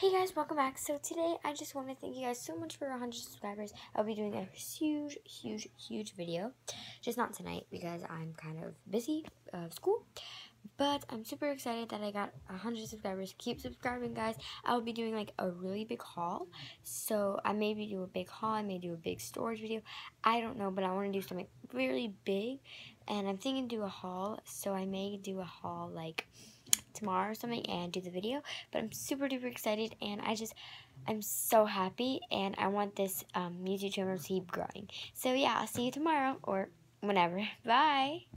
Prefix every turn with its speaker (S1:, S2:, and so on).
S1: Hey guys, welcome back. So today I just want to thank you guys so much for 100 subscribers. I'll be doing a huge, huge, huge video. Just not tonight because I'm kind of busy uh, school. But I'm super excited that I got 100 subscribers. Keep subscribing, guys. I'll be doing like a really big haul. So I maybe do a big haul. I may do a big storage video. I don't know, but I want to do something really big. And I'm thinking to do a haul. So I may do a haul like tomorrow or something and do the video. But I'm super duper excited and I just, I'm so happy and I want this um, YouTube channel to keep growing. So yeah, I'll see you tomorrow or whenever. Bye!